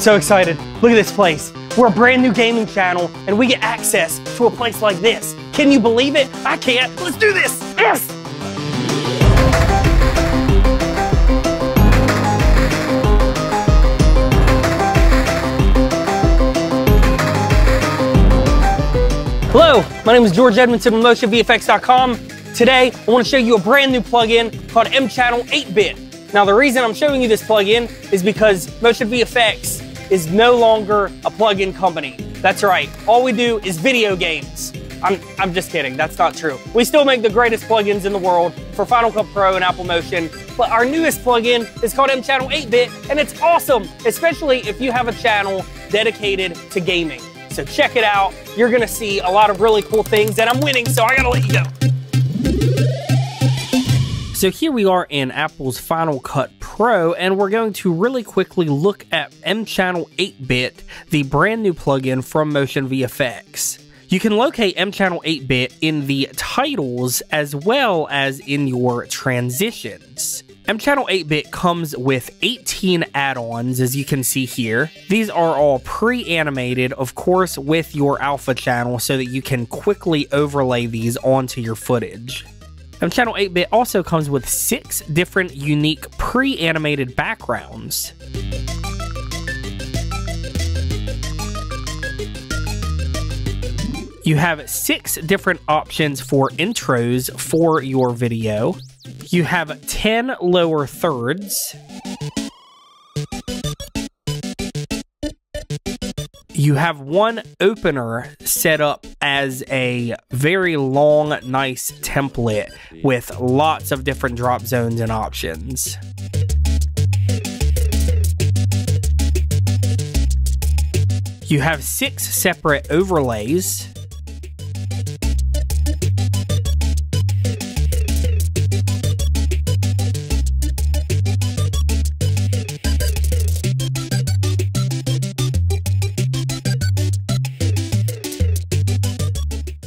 So excited. Look at this place. We're a brand new gaming channel and we get access to a place like this. Can you believe it? I can't. Let's do this. Yes. Hello, my name is George Edmondson with MotionVFX.com. Today, I want to show you a brand new plugin called mChannel 8-Bit. Now, the reason I'm showing you this plugin is because MotionVFX is no longer a plugin company. That's right, all we do is video games. I'm, I'm just kidding, that's not true. We still make the greatest plugins in the world for Final Cut Pro and Apple Motion, but our newest plugin is called mChannel 8-Bit, and it's awesome, especially if you have a channel dedicated to gaming. So check it out. You're gonna see a lot of really cool things, and I'm winning, so I gotta let you go. So here we are in Apple's Final Cut Pro, and we're going to really quickly look at mChannel 8-Bit, the brand new plugin from MotionVFX. You can locate mChannel 8-Bit in the titles as well as in your transitions. mChannel 8-Bit comes with 18 add-ons as you can see here. These are all pre-animated, of course, with your alpha channel so that you can quickly overlay these onto your footage. mChannel 8-Bit also comes with six different unique pre-animated backgrounds. You have six different options for intros for your video. You have 10 lower thirds. You have one opener set up as a very long, nice template with lots of different drop zones and options. You have six separate overlays.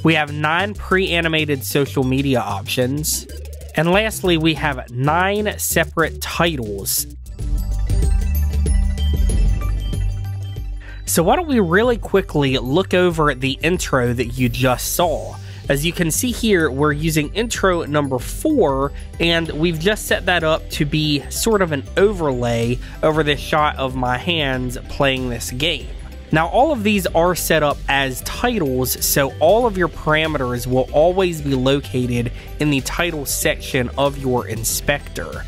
We have nine pre animated social media options. And lastly, we have nine separate titles. So, why don't we really quickly look over the intro that you just saw? As you can see here, we're using intro number four, and we've just set that up to be sort of an overlay over this shot of my hands playing this game. Now, all of these are set up as titles, so all of your parameters will always be located in the title section of your inspector.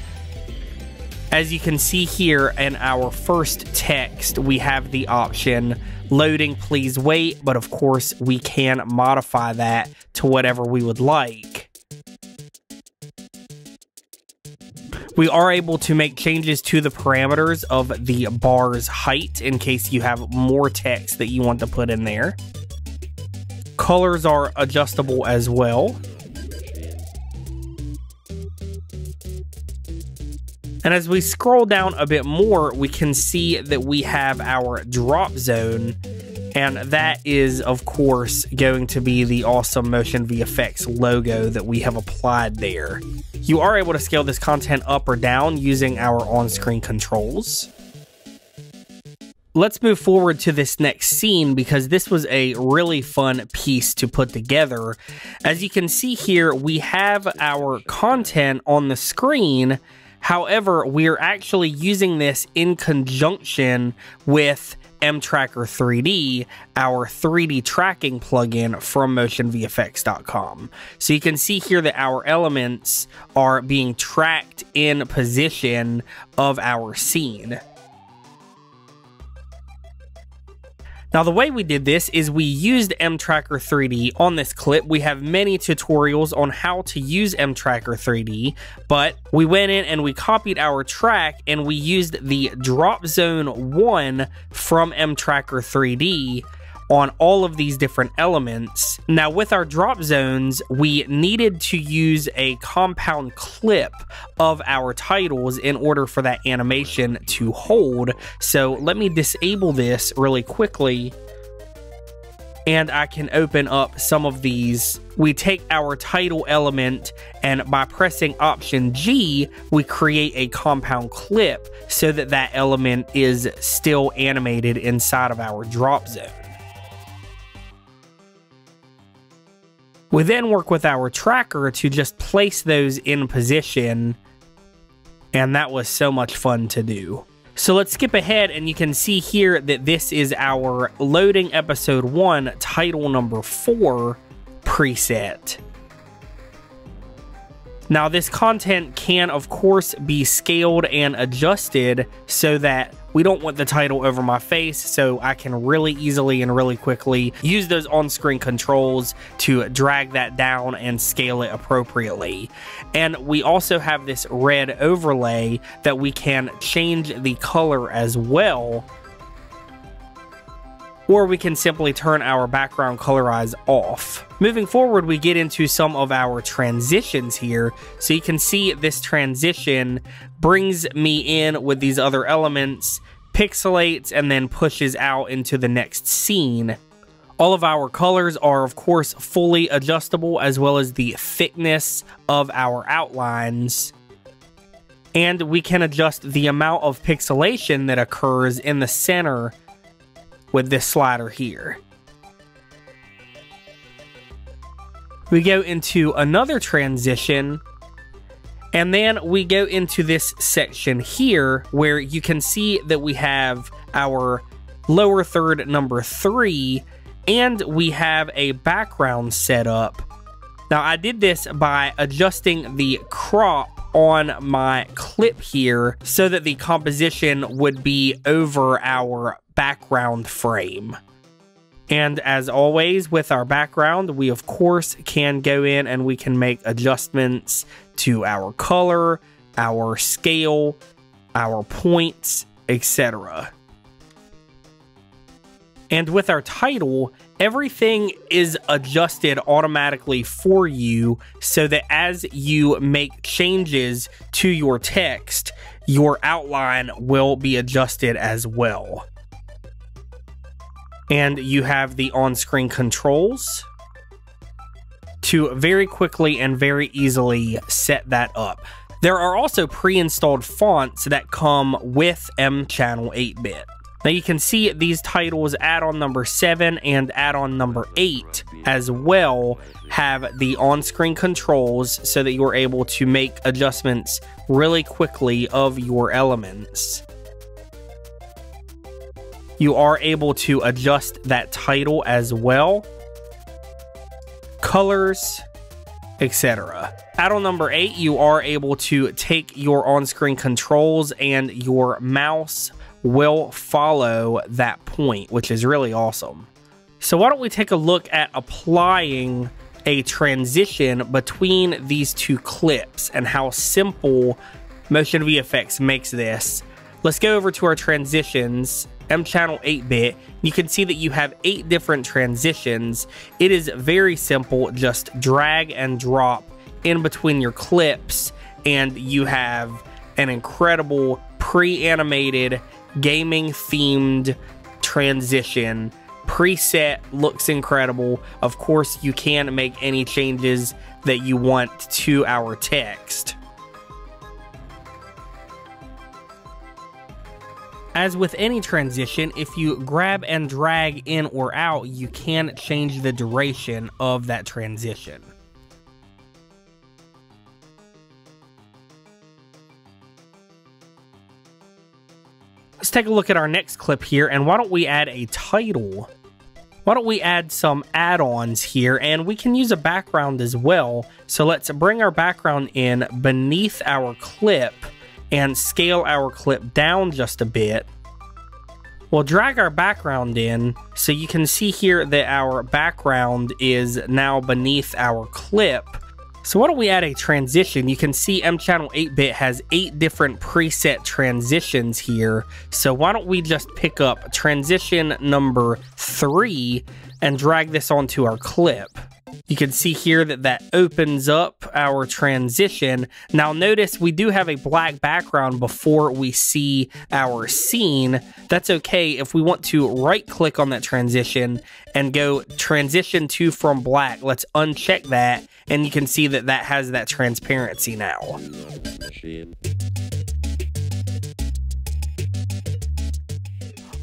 As you can see here in our first text, we have the option loading, please wait, but of course we can modify that to whatever we would like. We are able to make changes to the parameters of the bar's height in case you have more text that you want to put in there. Colors are adjustable as well. And as we scroll down a bit more, we can see that we have our drop zone and that is, of course, going to be the awesome MotionVFX logo that we have applied there. You are able to scale this content up or down using our on-screen controls. Let's move forward to this next scene because this was a really fun piece to put together. As you can see here, we have our content on the screen. However, we're actually using this in conjunction with mTracker 3D, our 3D tracking plugin from MotionVFX.com. So you can see here that our elements are being tracked in position of our scene. Now, the way we did this is we used mTracker 3D on this clip. We have many tutorials on how to use mTracker 3D, but we went in and we copied our track and we used the drop zone 1 from mTracker 3D on all of these different elements. Now, with our drop zones, we needed to use a compound clip of our titles in order for that animation to hold. So let me disable this really quickly. and I can open up some of these. We take our title element and by pressing option G, we create a compound clip so that that element is still animated inside of our drop zone. We then work with our tracker to just place those in position, and that was so much fun to do. So let's skip ahead and you can see here that this is our loading episode 1 title number 4 preset. Now this content can of course be scaled and adjusted so that we don't want the title over my face, so I can really easily and really quickly use those on-screen controls to drag that down and scale it appropriately. And we also have this red overlay that we can change the color as well or we can simply turn our background colorize off. Moving forward, we get into some of our transitions here. So you can see this transition brings me in with these other elements, pixelates, and then pushes out into the next scene. All of our colors are, of course, fully adjustable, as well as the thickness of our outlines. And we can adjust the amount of pixelation that occurs in the center with this slider here. We go into another transition and then we go into this section here where you can see that we have our lower third number three and we have a background set up. Now I did this by adjusting the crop on my clip here so that the composition would be over our background frame. And as always with our background, we of course can go in and we can make adjustments to our color, our scale, our points, etc. And with our title, everything is adjusted automatically for you so that as you make changes to your text, your outline will be adjusted as well and you have the on-screen controls to very quickly and very easily set that up. There are also pre-installed fonts that come with mChannel 8-bit. Now you can see these titles add-on number 7 and add-on number 8 as well have the on-screen controls so that you're able to make adjustments really quickly of your elements you are able to adjust that title as well, colors, etc. Add-on number 8, you are able to take your on-screen controls and your mouse will follow that point, which is really awesome. So why don't we take a look at applying a transition between these two clips and how simple MotionVFX makes this. Let's go over to our transitions mChannel 8-bit, you can see that you have eight different transitions. It is very simple, just drag and drop in between your clips and you have an incredible pre-animated gaming themed transition. Preset looks incredible. Of course you can make any changes that you want to our text. As with any transition, if you grab and drag in or out, you can change the duration of that transition. Take a look at our next clip here, and why don't we add a title? Why don't we add some add-ons here, and we can use a background as well. So let's bring our background in beneath our clip, and scale our clip down just a bit. We'll drag our background in so you can see here that our background is now beneath our clip. So why don't we add a transition? You can see mChannel 8-bit has eight different preset transitions here. So why don't we just pick up transition number three and drag this onto our clip. You can see here that that opens up our transition. Now notice we do have a black background before we see our scene. That's okay if we want to right click on that transition and go transition to from black. Let's uncheck that and you can see that that has that transparency now.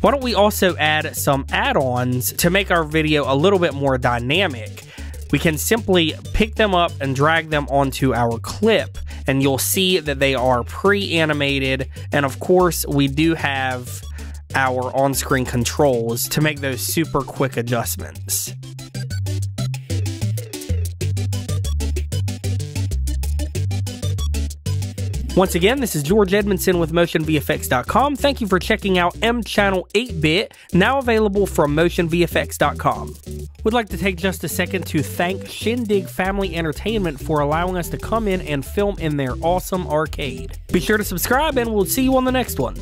Why don't we also add some add-ons to make our video a little bit more dynamic? We can simply pick them up and drag them onto our clip and you'll see that they are pre-animated and of course we do have our on-screen controls to make those super quick adjustments. Once again, this is George Edmondson with MotionVFX.com. Thank you for checking out mChannel 8-Bit, now available from MotionVFX.com. We'd like to take just a second to thank Shindig Family Entertainment for allowing us to come in and film in their awesome arcade. Be sure to subscribe and we'll see you on the next one.